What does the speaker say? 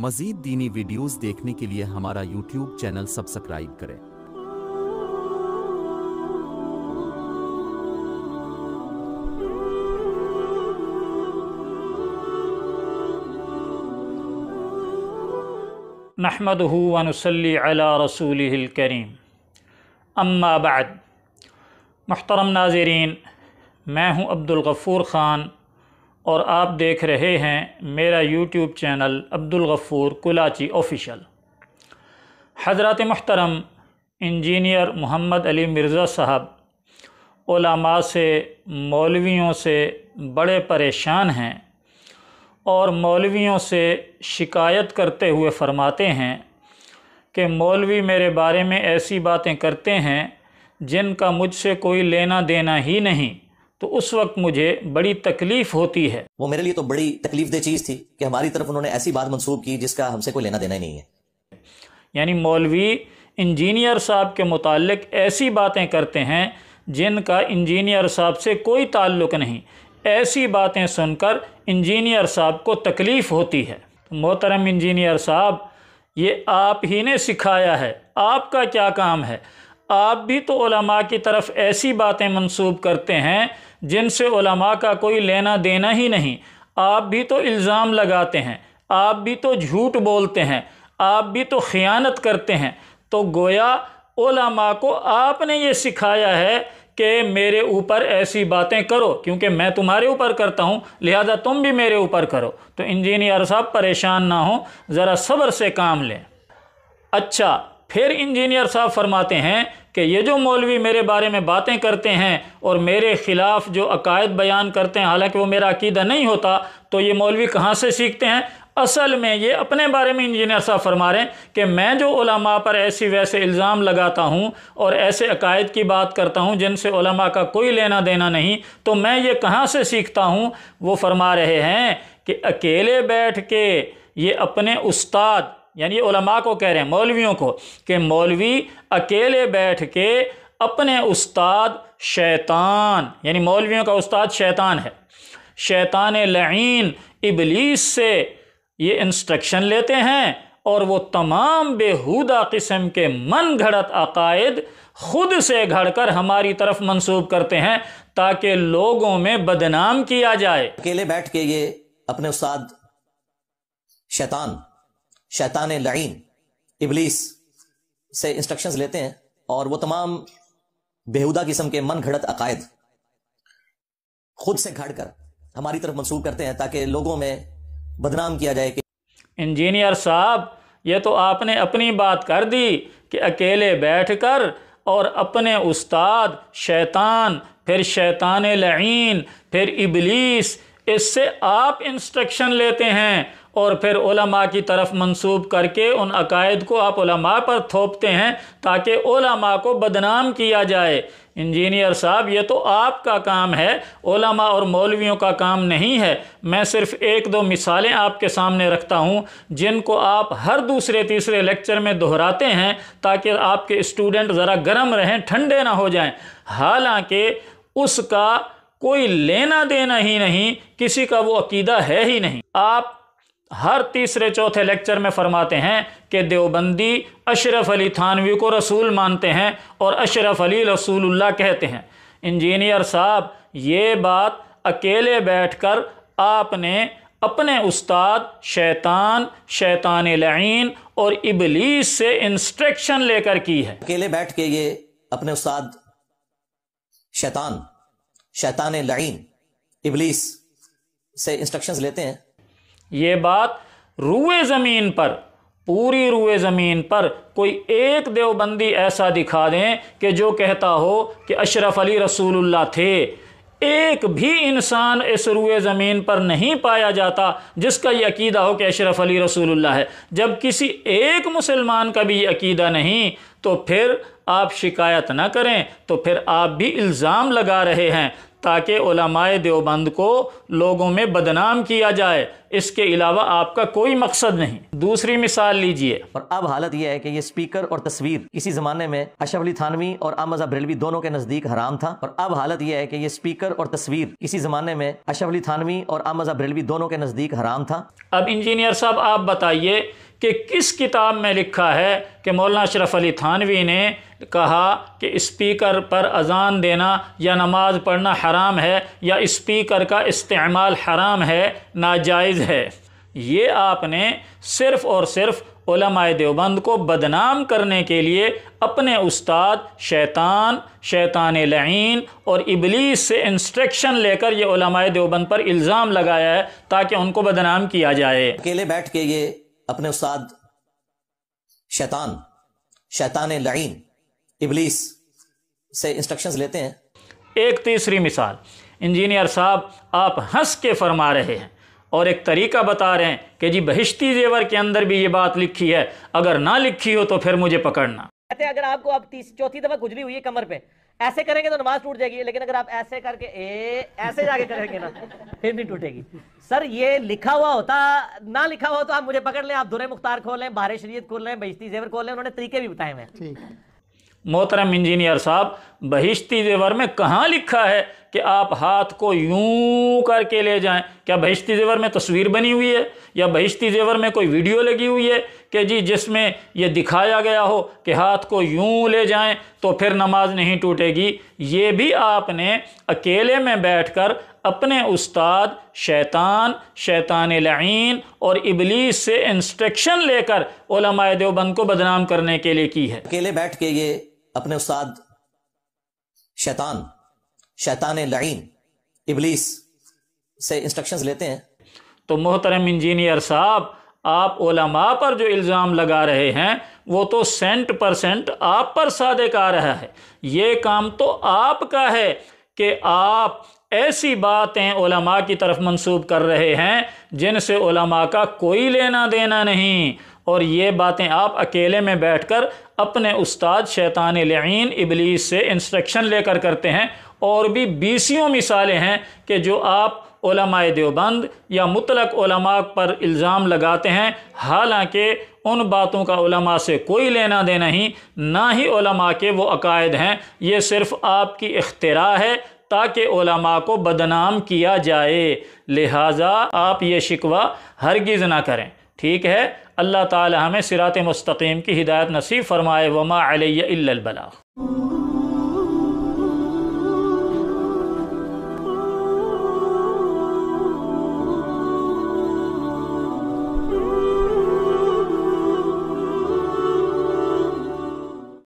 मजीद दीनी वीडियोस देखने के लिए हमारा यूट्यूब चैनल सब्सक्राइब करें। वनसली अला रसूल करीम। अम्मा बाद। मुहतरम नाजरीन, मैं हूँ अब्दुल गफ़ूर ख़ान और आप देख रहे हैं मेरा YouTube channel Abdul Gafoor Kulachi official हज़रत मुहतरम इंजीनियर मोहम्मद अली मिर्ज़ा साहब उलमा से, मौलवियों से बड़े परेशान हैं और मौलवियों से शिकायत करते हुए फ़रमाते हैं कि मौलवी मेरे बारे में ऐसी बातें करते हैं जिनका मुझसे कोई लेना देना ही नहीं। तो उस वक्त मुझे बड़ी तकलीफ़ होती है। वो मेरे लिए तो बड़ी तकलीफ़ दे चीज़ थी कि हमारी तरफ़ उन्होंने ऐसी बात मंसूब की जिसका हमसे कोई लेना देना ही नहीं है। यानी मौलवी इंजीनियर साहब के मुतालिक ऐसी बातें करते हैं जिनका इंजीनियर साहब से कोई ताल्लुक़ नहीं। ऐसी बातें सुनकर इंजीनियर साहब को तकलीफ़ होती है। मोहतरम इंजीनियर साहब ये आप ही ने सिखाया है। आपका क्या काम है? आप भी तो की तरफ़ ऐसी बातें मंसूब करते हैं जिनसे उलमा का कोई लेना देना ही नहीं। आप भी तो इल्ज़ाम लगाते हैं, आप भी तो झूठ बोलते हैं, आप भी तो ख़यानत करते हैं। तो गोया उलमा को आपने ये सिखाया है कि मेरे ऊपर ऐसी बातें करो, क्योंकि मैं तुम्हारे ऊपर करता हूँ, लिहाजा तुम भी मेरे ऊपर करो। तो इंजीनियर साहब परेशान ना हो, ज़रा सब्र से काम लें। अच्छा फिर इंजीनियर साहब फरमाते हैं कि ये जो मौलवी मेरे बारे में बातें करते हैं और मेरे ख़िलाफ़ जो अकायद बयान करते हैं, हालाँकि वो मेरा अकीदा नहीं होता तो ये मौलवी कहाँ से सीखते हैं? असल में ये अपने बारे में इंजीनियर साहब फरमा रहे हैं कि मैं जो उलमा पर ऐसी वैसे इल्ज़ाम लगाता हूँ और ऐसे अकायद की बात करता हूँ, जिनसे उलमा का कोई लेना देना नहीं तो मैं ये कहाँ से सीखता हूँ? वो फरमा रहे हैं कि अकेले बैठ के ये अपने उस्ताद यानी उलमा को कह रहे हैं, मौलवियों को, कि मौलवी अकेले बैठ के अपने उस्ताद शैतान, यानी मौलवियों का उस्ताद शैतान है। शैतान लईन इबलीस से ये इंस्ट्रक्शन लेते हैं और वो तमाम बेहुदा किस्म के मन घड़त अकायद खुद से घड़कर हमारी तरफ़ मंसूब करते हैं ताकि लोगों में बदनाम किया जाए। अकेले बैठ के ये अपने उस्ताद शैतान शैतान लईन। इबलीस से इंस्ट्रक्शंस लेते हैं और वो तमाम बेहुदा किस्म के मन घड़त अकायद खुद से घड़ कर हमारी तरफ़ मंसूब करते हैं ताकि लोगों में बदनाम किया जाए कि इंजीनियर साहब, ये तो आपने अपनी बात कर दी कि अकेले बैठकर और अपने उस्ताद शैतान, फिर शैतान लईन, फिर इबलीस, इससे आप इंस्ट्रक्शन लेते हैं और फिर उलमा की तरफ़ मंसूब करके उन अकायद को आप उलमा पर थोपते हैं ताकि उलमा को बदनाम किया जाए। इंजीनियर साहब, ये तो आपका काम है, उलमा और मौलवियों का काम नहीं है। मैं सिर्फ़ एक दो मिसालें आपके सामने रखता हूँ, जिनको आप हर दूसरे तीसरे लेक्चर में दोहराते हैं ताकि आपके स्टूडेंट ज़रा गर्म रहें, ठंडे ना हो जाएँ। हालाँकि उसका कोई लेना देना ही नहीं, किसी का वो अकीदा है ही नहीं। आप हर तीसरे चौथे लेक्चर में फरमाते हैं कि देवबंदी अशरफ अली थानवी को रसूल मानते हैं और अशरफ अली रसूलुल्लाह कहते हैं। इंजीनियर साहब, ये बात अकेले बैठकर आपने अपने उस्ताद शैतान शैतान लईन और इबलीस से इंस्ट्रक्शन लेकर की है। अकेले बैठ के ये अपने उस्ताद शैतान शैतान लईन, इबलीस से इंस्ट्रक्शंस लेते हैं। ये बात रुए ज़मीन पर, पूरी रुए ज़मीन पर कोई एक देवबंदी ऐसा दिखा दें कि जो कहता हो कि अशरफ अली रसूलुल्लाह थे। एक भी इंसान इस रुए ज़मीन पर नहीं पाया जाता जिसका ये अकीदा हो कि अशरफ अली रसूलुल्लाह है। जब किसी एक मुसलमान का भी ये अकीदा नहीं तो फिर आप शिकायत ना करें तो फिर आप भी इल्ज़ाम लगा रहे हैं ताकि उलमाए देवबंद को लोगों में बदनाम किया जाए। इसके अलावा आपका कोई मकसद नहीं। दूसरी मिसाल लीजिए। और अब हालत यह है कि ये स्पीकर और तस्वीर इसी ज़माने में अशरफ अली थानवी और अहमद बरेलवी दोनों के नज़दीक हराम था। और अब हालत यह है कि ये स्पीकर और तस्वीर इसी ज़माने में अशरफ अली थानवी और अहमद बरेलवी दोनों के नज़दीक हराम था। अब इंजीनियर साहब आप बताइए कि किस किताब में लिखा है कि मौलाना अशरफ अली थानवी ने कहा कि स्पीकर पर अजान देना या नमाज़ पढ़ना हराम है या स्पीकर का इस्तेमाल हराम है, नाजायज़ है। ये आपने सिर्फ़ और सिर्फ़ देवबंद को बदनाम करने के लिए अपने उस्ताद शैतान शैतान लईन और इबलीस से इंस्ट्रक्शन लेकर ये देवबंद पर इल्ज़ाम लगाया है ताकि उनको बदनाम किया जाए। अकेले बैठ के ये अपने उस्ताद शैतान शैतान लईन इबलीस से इंस्ट्रक्शंस लेते हैं। एक तीसरी मिसाल। इंजीनियर साहब आप हंस के फरमा रहे हैं और एक तरीका बता रहे हैं कि जी बहिश्ती जेवर के अंदर भी ये बात लिखी है। अगर ना लिखी हो तो फिर मुझे पकड़ना। कहते हैं अगर आपको अब तीस चौथी दफ़ा खुजली हुई है कमर पे ऐसे करेंगे तो नमाज़ टूट जाएगी लेकिन अगर आप ऐसे करके ए ऐसे जाके करेंगे ना फिर नहीं टूटेगी। सर ये लिखा हुआ होता ना लिखा हुआ तो आप मुझे पकड़ लें आप दुरे मुख्तार खोल लें बारे शरीयत खोल लें बहिश्ती जेवर खोल लें उन्होंने तरीके भी बताए हुए मोहतरम इंजीनियर साहब बहिश्ती जेवर में कहाँ लिखा है? कि आप हाथ को यूँ करके ले जाएँ। क्या बहिश्ती जेवर में तस्वीर बनी हुई है? या बहिश्ती जेवर में कोई वीडियो लगी हुई है कि जी जिसमें ये दिखाया गया हो कि हाथ को यूँ ले जाएँ तो फिर नमाज़ नहीं टूटेगी? ये भी आपने अकेले में बैठकर अपने उस्ताद शैतान शैतान लईन और इबलीस से इंस्ट्रक्शन लेकर उलमाए देवबंद को बदनाम करने के लिए की है। अकेले बैठ के ये अपने उस्ताद शैतान शैतान लईन। इबलीस से इंस्ट्रक्शंस लेते हैं। तो मोहतरम इंजीनियर साहब, आप ओलमा पर जो इल्ज़ाम लगा रहे हैं, वो तो सेंट परसेंट आप पर सादे आ रहा है। ये काम तो आपका है कि आप ऐसी बातें ओलमा की तरफ़ मंसूब कर रहे हैं, जिनसे ओलमा का कोई लेना देना नहीं। और ये बातें आप अकेले में बैठकर अपने उस्ताद शैतान लईन इबलीस से इंस्ट्रक्शन लेकर करते हैं और भी बीसियों मिसालें हैं कि जो आप देवबंद या मुतलक पर इल्ज़ाम लगाते हैं, हालाँकि उन बातों का से कोई लेना देना ही, ना ही के वो अकायद हैं। ये सिर्फ़ आपकी इख्तरा है ताकि ओलमा को बदनाम किया जाए। लिहाजा आप ये शिकवा हरगिज़ ना करें। ठीक है? अल्लाह ताला हमें सिरात मुस्तकीम की हिदायत नसीब फरमाए, वमा अलैया इल्लल बलाग।